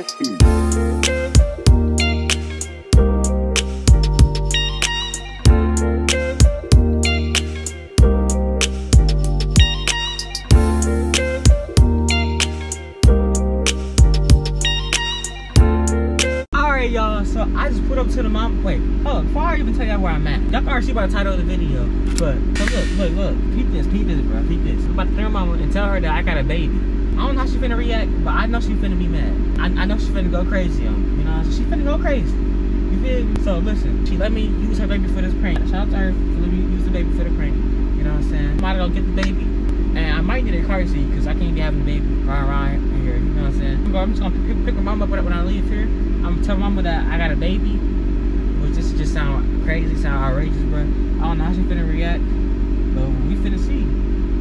Alright, y'all. So I just put up to the mom. Wait, oh, before I even tell y'all where I'm at, y'all can already see by the title of the video. But so look, look, look. Peep this, peep this, bro. Peep this. I'm about to tell her mama and tell her that I got a baby. I don't know how she finna react, but I know she finna be mad. I, I know she finna go crazy. You know, so she finna go crazy. You feel me? So listen, she let me use her baby for this prank. Shout out to her for letting me use the baby for the prank. You know what I'm saying? About to go get the baby. And I might need a car seat because I can't be having the baby right around here. You know what I'm saying? I'm, I'm just gonna pick, pick my mama up when I leave here. I'm gonna tell mama that I got a baby. Which this just sound crazy, sound outrageous, bro. I don't know how she finna react. But we finna see.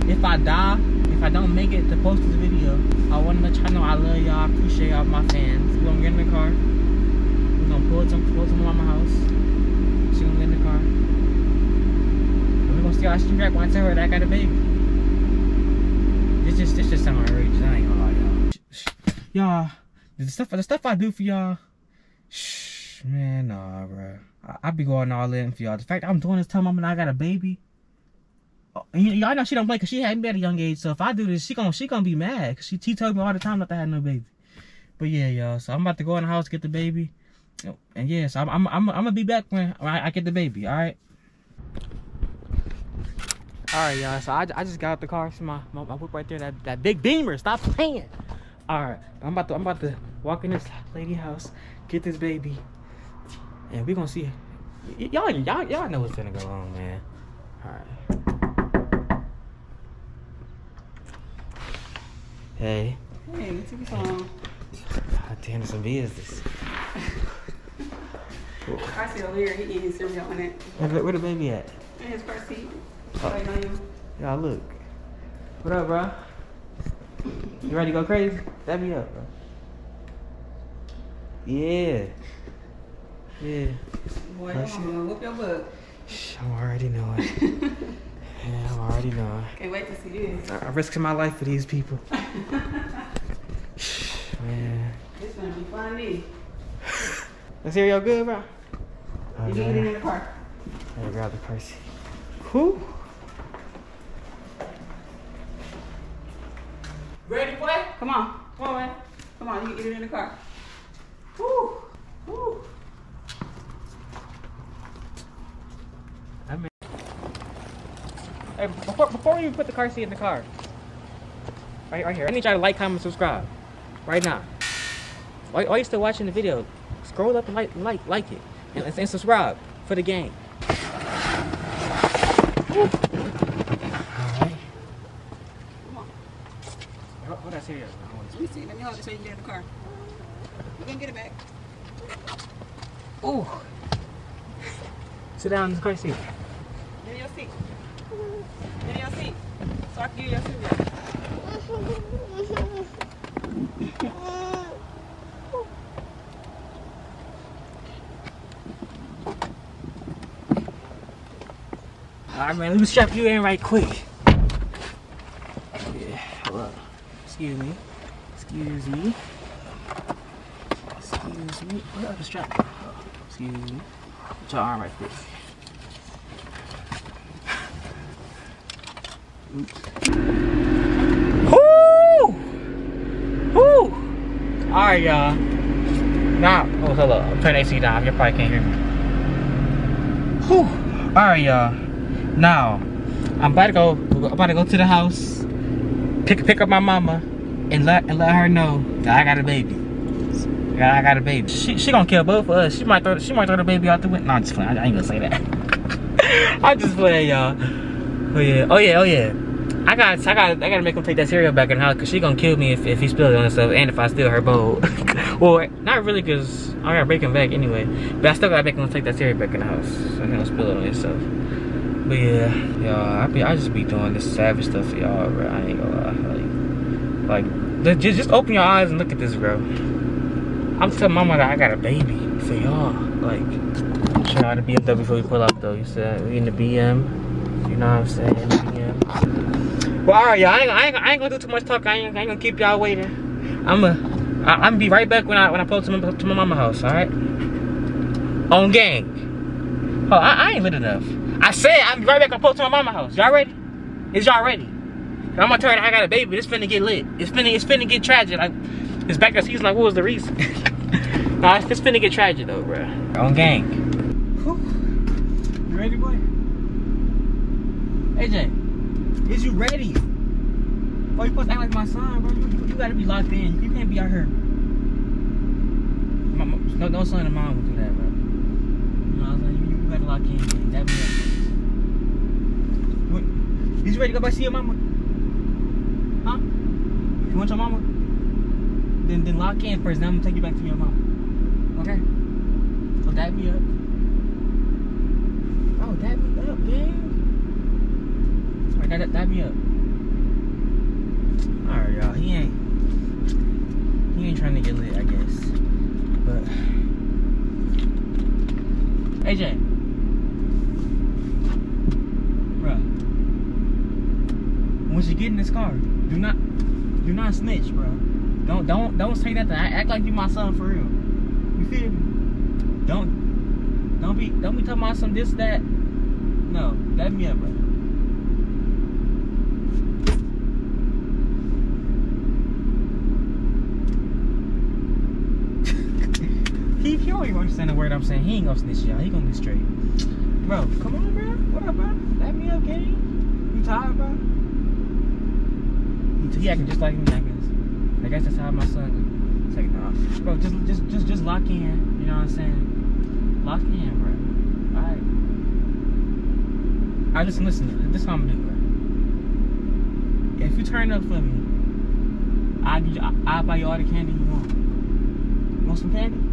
If I die, if I don't make it to post this video, I wanna let y'all know I love y'all, I appreciate y'all, my fans. we gonna get in the car. We're gonna pull it to, pull it to my mama house. She gonna get in the car. And we gonna see how she react when I tell her that I got a baby. This just this just sound outrageous. I ain't gonna lie, y'all. Y'all, the stuff the stuff I do for y'all. Shh, man, nah, bro. I, I be going all in for y'all. The fact I'm doing this, tell mama and I got a baby. Y'all know she don't play because she had me at a young age. So if I do this, she gonna she gonna be mad. Cause she, she told me all the time not to have no baby. But yeah, y'all. So I'm about to go in the house get the baby. And yeah, so I'm I'm I'm, I'm gonna be back when I, I get the baby. All right. All right, y'all. So I, I just got out the car. See my, my my whip right there. That that big beamer. Stop playing. All right. I'm about to I'm about to walk in this lady house, get this baby, and we gonna see. Y'all y'all y'all know what's gonna go on, man. All right. Hey. Hey, took you so long? I attended some business. I see over here, he eating cereal on it. Where, the- where the baby at? In his car seat. Oh. Waiting on you. Y'all look. What up, bro? You ready to go crazy? Set me up, bro. Yeah. Yeah. Boy, Oh, I'm shit. gonna whoop your butt. Shh, I already know knowing. yeah, I'm already knowing. Can't wait to see this. I, I risking my life for these people. Shh, man. This gonna be funny. That cereal good, bro? You oh, can eat it in the car. I gotta grab the purse. Who? Ready, boy? Come on. Come on, man. Come on, you can eat it in the car. Woo. Woo. I mean, hey, before, before you put the car seat in the car, right, right here, I need y'all to like, comment, subscribe, right now. While, while you're still watching the video, scroll up and like, like, like it, and, and subscribe for the game. Alright. Come on. Hold hold. I want Let me see. Let me hold it so you can get in the car. We're gonna get it back. Ooh. Sit down in the car seat. Get in your seat. Get in your seat. So I can give you your cereal. Alright, man, let me strap you in right quick. Yeah, hold up. Excuse me. Excuse me. Excuse me. What up the strap? Oh, excuse me. Put your arm right quick. Woo! Woo! Alright, uh, y'all. Now, oh, hold up. I'm turning AC down. You probably can't hear me. Whew. Alright, y'all. Now, I'm about to go. I'm about to go to the house, pick pick up my mama, and let and let her know that I got a baby. I got a baby. She she gonna kill both of us. She might throw she might throw the baby out the window. No, I'm just playing. I, I ain't gonna say that. I'm just playing, y'all. Oh yeah, oh yeah, oh yeah. I got I got I gotta make him take that cereal back in the house because she gonna kill me if, if he spills it on himself and if I steal her bowl. well, not really because I gotta break him back anyway. But I still gotta make him take that cereal back in the house so he don't spill it on himself. But yeah, y'all, I be I just be doing this savage stuff for y'all, bro. I ain't gonna lie. Like, like just just open your eyes and look at this, bro. I'm telling mama that I got a baby for y'all. Like, shout out to BMW before we pull up though. You said we in the BM. Know what I'm saying? BM. Well, alright, y'all. I ain't, I, I ain't gonna do too much talk. I ain't, I ain't gonna keep y'all waiting. I'ma I, I'm gonna be right back when I when I pull to my, to my mama house. All right. On gang. Oh, I, I ain't lit enough. I said I'm right back. I pull to my mama house. Y'all ready? Is y'all ready? I'm gonna tell you I got a baby. It's finna get lit. It's finna it's finna get tragic. Like it's back as he's like, what was the reason? nah, it's, it's finna get tragic though, bro. On gang. You ready, boy? AJ, is you ready? Boy, you supposed to act like my son, bro. You, you, gotta be locked in. You can't be out here. My, no, no son of mine would do that, bro. You know what I'm saying? You, you gotta lock in. That be? Is you ready to go back see your mama? Huh? You want your mama? Then then lock in first. Then I'm gonna take you back to your mama. Okay? So dab me up. Oh, dab me up, gang. Alright, dab, dab me up. Alright, y'all. He ain't he ain't trying to get lit, I guess. But AJ. Bruh. Once you get in this car, do not do not snitch, bro. Don't don't don't say nothing. Act like you my son for real. You feel me? Don't don't be don't be talking about some this that. No, dab me up, bro. he, he don't even understand the word I'm saying. He ain't gonna snitch y'all. He gonna be straight. Bro, come on, bro. What up, bro? Dab me up, gang. You tired, bro? He, acting just like me, I guess. I guess that's how my son is. Off. Bro, just just just just lock in. You know what I'm saying? Lock in, bro. Alright. Alright, listen, listen. This is how I'm gonna do, bro. If you turn up for me, I'll, I'll buy you all the candy you want. You want some candy?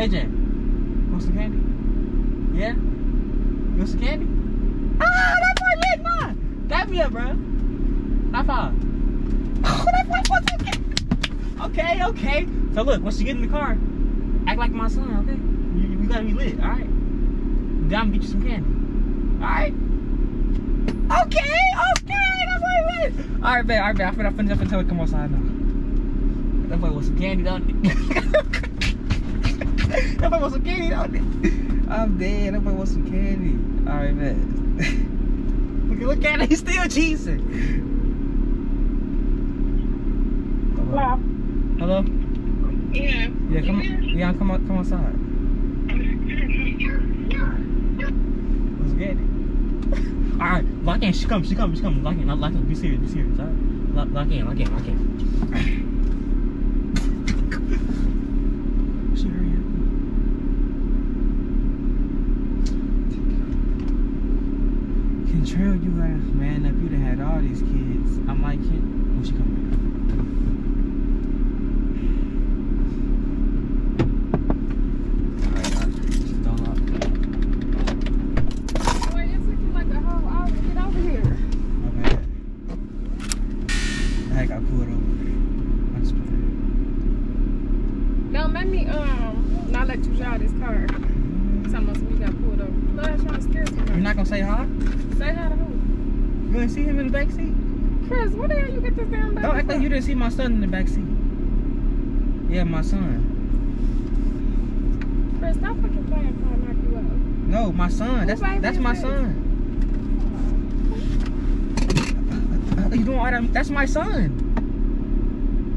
AJ, want some candy? Yeah? You want some candy? Ah, that boy lit, man! Dab me up, bro. High five. Oh, that boy wants some candy. Okay, okay. So look, once you get in the car, act like my son, okay? You, you gotta be lit, alright? Then I'm gonna get you some candy. Alright? Okay, okay, that boy lit. Alright, babe, alright, babe. I'm finna, I'm finna tell her come outside now. That boy wants some candy, don't boy wants some candy? I'm dead. Boy wants some candy. Alright, man. look, look at it. He's still cheesing. Hello. Hello? Yeah. Yeah, come on. Yeah, come on, come outside. Let's get it. Alright, lock in. She come, she come, she come. Lock in, lock in. Be serious, be serious. Alright? Lock, lock in, lock in, lock in. She hurry up. Control, you gotta man up. You done had all these kids. I'm like. When she come back. Alright, y'all. Just don't lock. Boy, it took you like a whole hour to get over here. My bad. I got pulled over. I just played. Don't let me um not let you drive this car. Tell us we got pulled over. Last trying to scare You're somebody. not gonna say hi? Say hi to who? You didn't see him in the back seat? Chris, where the hell you get this damn baby Don't act like from? you didn't see my son in the back seat. Yeah, my son. Chris, stop fucking playing before I knock you out. No, my son. Who That's baby that's my this? son. Uh, You doing all that? That's my son.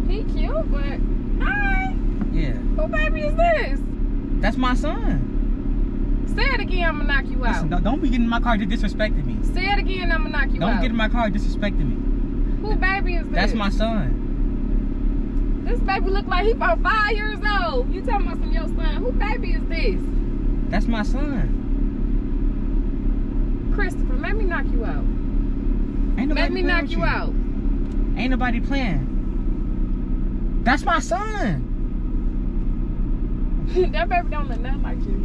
He cute, but hi. Yeah, Who baby is this? that's my son. Say it again, I'm gonna knock you out. Listen, don't, don't be getting in my car disrespecting me. Say it again, I'm gonna knock you out. Don't get in my car disrespecting me. Who baby is this? That's my son. This baby look like he about five years old. You talking about some your son? Who baby is this? That's my son. Christopher, let me knock you out. Ain't nobody Let me knock with you out. Ain't nobody playing. That's my son. that baby don't look nothing like you.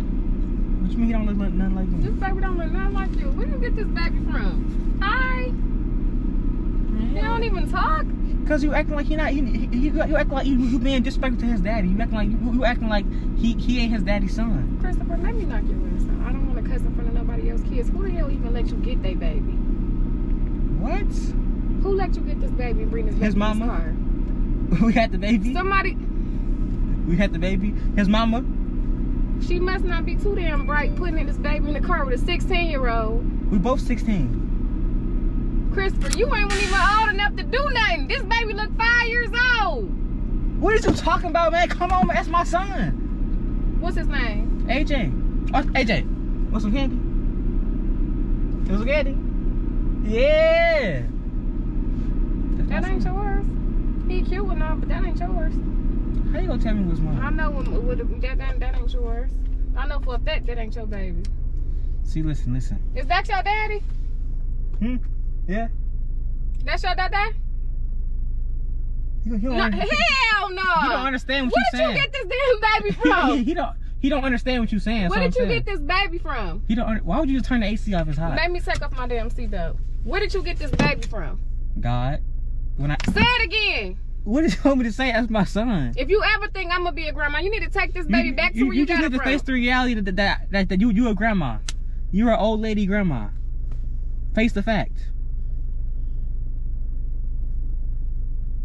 What you mean he don't look like- nothing like you? This baby don't look nothing like you. Where you get this baby from? Hi. He don't even talk. Cause you acting like he not. You, you, you acting like you, you being disrespectful to his daddy. You acting like you, you acting like he he ain't his daddy's son. Christopher, let me knock your ass out. I don't want to cuss in front of nobody else's kids. Who the hell even let you get that baby? What? Who let you get this baby and bring this baby His in mama. this car? We had the baby. Somebody, We had the baby. His mama. she must not be too damn bright putting in this baby in the car with a 16 year old. We both 16. Christopher, you ain't even old enough to do nothing. This baby look five years old. What are you talking about, man? Come on, man. That's my son. What's his name? AJ. Oh, AJ. Want some candy? You Want some candy? Yeah. That ain't yours. He cute and all, but that ain't yours. How you gonna tell me what's mine? I know when, with, that, that, that ain't yours. I know for a fact that ain't your baby. See, listen, listen. Is that your daddy? Hmm? Yeah? That's your daddy? You, you, No, hell no. you don't understand what, Where you're saying. Where did you get this damn baby from? he don't. He don't understand what you're saying. Where did you I'm get saying. this baby from? He don't. Why would you just turn the AC off? It's hot. Let me take off my damn seatbelt. Where did you get this baby from? God. When I. Say it again. What did you want me to say? That's my son. If you ever think I'm gonna be a grandma, you need to take this baby back to you, where you, just got need it to from. face the reality that that, that that you you a grandma. You're an old lady grandma. Face the fact.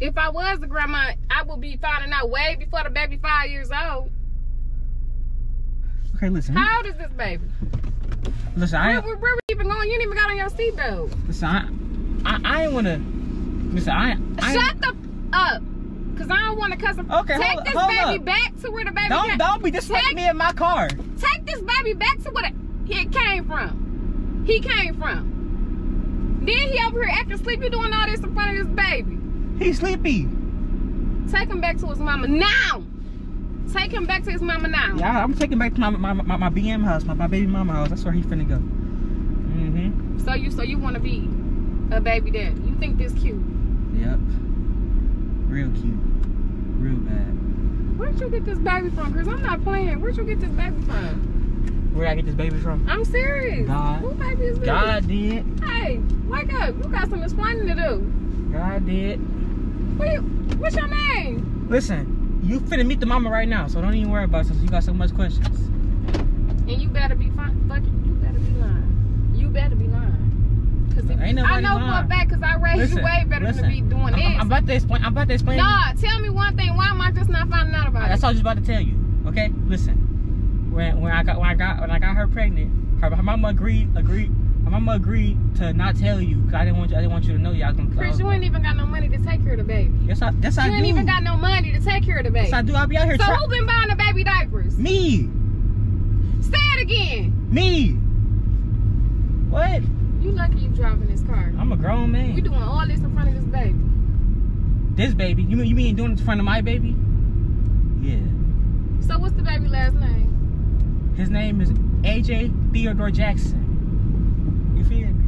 If I was a grandma, I would be finding out way before the baby five years old. Okay, listen. How old is this baby? Listen, I Where, where, where we even going? You ain't even got on your seatbelt. listen. I I, I ain't wanna. Listen, I. I Shut the f- up. Cause I don't want to cuss. him. Okay, take hold- this hold baby up. back to where the baby don't came. don't be disrespecting me in my car. Take this baby back to where it, it came from. He came from. Then he over here acting sleepy doing all this in front of this baby. He's sleepy. Take him back to his mama now. Take him back to his mama now. Yeah, I'm taking back to my my, my, my BM house, my, my baby mama house. That's where he's finna go. Mm-hmm. So you so you want to be a baby daddy? You think this cute? Yep. Real cute. Real bad. Where'd you get this baby from? Cause I'm not playing. Where'd you get this baby from? Where I get this baby from? I'm serious. God. Who baby is this? God did. Hey, wake up. You got some explaining to do. God did. What you, what's your name? Listen, you finna meet the mama right now, so don't even worry about it. You got so much questions. And you better be fine. Fucking, you better be lying. You better be lying. Cause if, I know for a lying. fact because I raised Listen, you way better listen. than to be doing I'm, this. I'm, I'm about to explain. I'm about to explain. nah, tell me one thing. Why am I just not finding out about That's it? That's all I was just about to tell you. Okay, listen. When when I got when I got when I got her pregnant, her, her mama agreed agreed. Her mama agreed to not tell you because I didn't want you. I didn't want you to know. y'all gonna. I Chris, you uh, ain't even got no money to take care of the baby. Yes, I. Yes, I You do. ain't even got no money to take care of the baby. Yes, I do. I'll be out here. So who been buying the baby diapers? Me. Say it again. Me. What? You lucky you driving this car. I'm a grown man. We doing all this in front of this baby. This baby. You mean you mean doing it in front of my baby? Yeah. So what's the baby last name? His name is AJ Theodore Jackson. You feel me?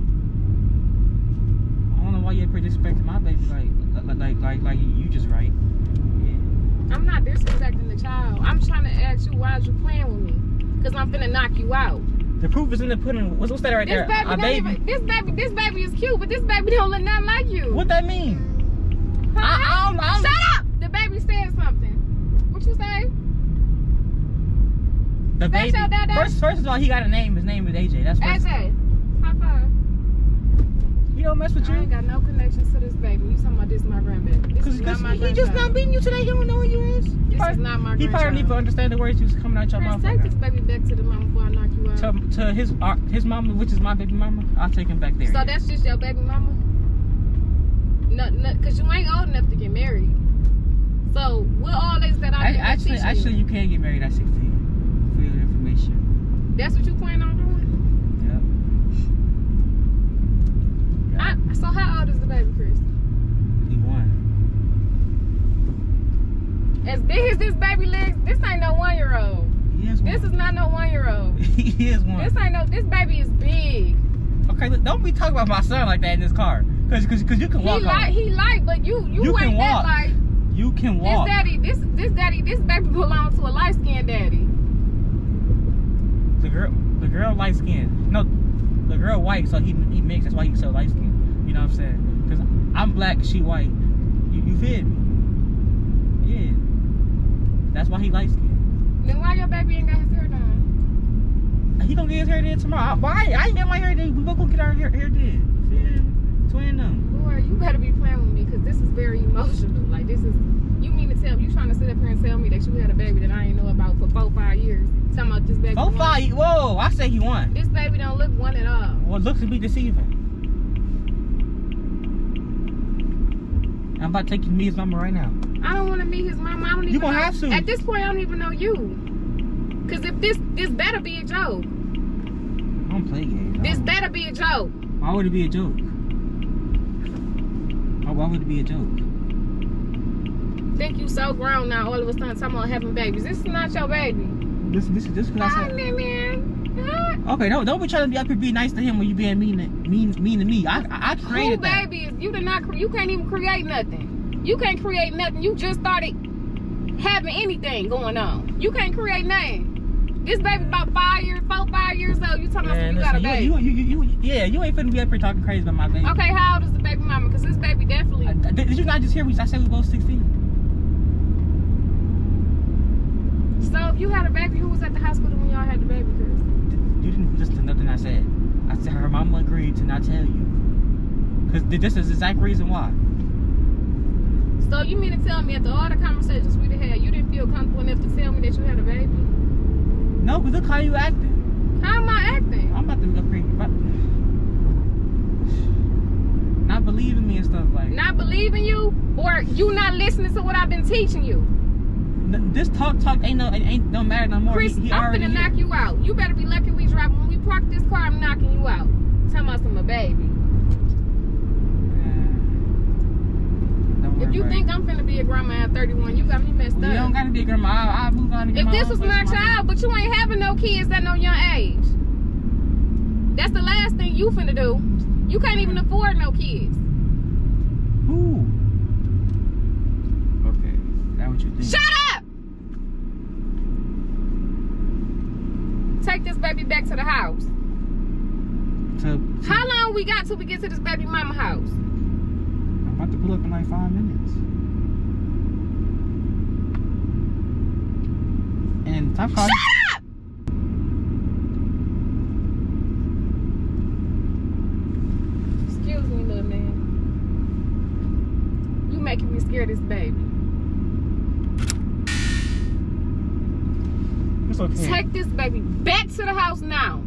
I don't know why you're disrespecting my baby like like like like, like you just right. Yeah. I'm not disrespecting the child. I'm trying to ask you why is you playing with me? Cause I'm finna knock you out. The proof is in the pudding. What's, what's that right This there? baby, baby. even. This baby, this baby is cute, but this baby don't look nothing like you. What that mean? Huh? I- I don't- I don't- Shut up! The baby said something. What you say? The baby. First, first of all, he got a name. His name is AJ. That's first. AJ, high five. He don't mess with I ain't you. got no connections to this baby. You talking about this my grandbaby? This Cause, is not 'cause my he, he just not beating you today. He don't know who you is. This probably, is not my he probably don't even understand the words you was coming out your mouth. take right this baby back to the mama before I knock you out. to, to his uh, his mama, which is my baby mama, I'll take him back there. So that's just your baby mama? No, no, cause you ain't old enough to get married. So what all this that I I, actually, actually, you? you can get married at 16. For your information. That's what you plan on doing? I, so how old is the baby, Chris? He won. As big as this baby legs, this ain't no one year old. He is one. This is not no one year old. he is one. This ain't no. This baby is big. Okay, look, don't be talking about my son like that in this car. Cause, cause, cause you can He walk like he like, but you you, You can ain't that like. You can walk. This daddy, this this daddy, this baby belongs to a light skinned daddy. The girl, the girl light skin. No, the girl white, so he he mixed. That's why he's so light skinned. You know what I'm saying? Cause I'm black, she white. You, you feel me? Yeah. That's why he light skinned. Then why your baby ain't got his hair done? He gonna get his hair did tomorrow. Why? I ain't get my hair did. We both gonna get our hair, hair did. Twin them. Boy, you better be playing with me because this is very emotional. Like this is You mean to tell me you trying to sit up here and tell me that you had a baby that I ain't know about for four, five years? Talking about this baby. Oh, won. five. Whoa, I say he won. This baby don't look one at all. Well, looks to be deceiving. I'm about to take you to meet his mama right now. I don't want to meet his mama. I don't even. You gonna know. have to. At this point, I don't even know you. Cause if this this better be a joke. I don't play games. This better be a joke. Why would it be a joke? Why would it be a joke? Think you so grown now? All of a sudden, talking about having babies. This is not your baby. This this this because I Hi, said. man. Okay, don't don't be trying to be up here be nice to him when you being mean to, mean mean to me. I I, I Who created that. baby is you did not you can't even create nothing. You can't create nothing. You just started having anything going on. You can't create nothing. This baby about five years, four, five years old. You talking about Man, you got a baby. you, you, you, you, yeah, you ain't finna be up here talking crazy about my baby. okay, how old is the baby mama? Cause this baby definitely. I- I- did you not just hear me? I said we both 16. So if you had a baby, who was at the hospital when y'all had the baby, Chris? You didn't listen to nothing I said. I said her mama agreed to not tell you. Because this is the exact reason why. So you mean to tell me after all the conversations we had, you didn't feel comfortable enough to tell me that you had a baby? No, because look how you acting. How am I acting? I'm about to look crazy. But not believing me and stuff like Not believing you, or you not listening to what I've been teaching you? This talk talk ain't no it ain't don't matter no more. Chris, he, he I'm here. knock you out. You better be lucky we drive. When we park this car, I'm knocking you out. Talking about some a baby. Man. Don't worry If you think. I'm finna be a grandma at 31, you got me messed well, you don't gotta be a grandma. I'll, I'll move on and If this was my child, but you ain't having no kids at no young age. That's the last thing you finna do. You can't even afford no kids. Who? Okay, that what you think? Shut up! Take this baby back to the house. To, to, How long we got till we get to this baby mama house? I'm about to pull up in like five minutes. And stop calling. Shut up! Excuse me, little man. You making me scared of this baby. Take this baby back to the house now.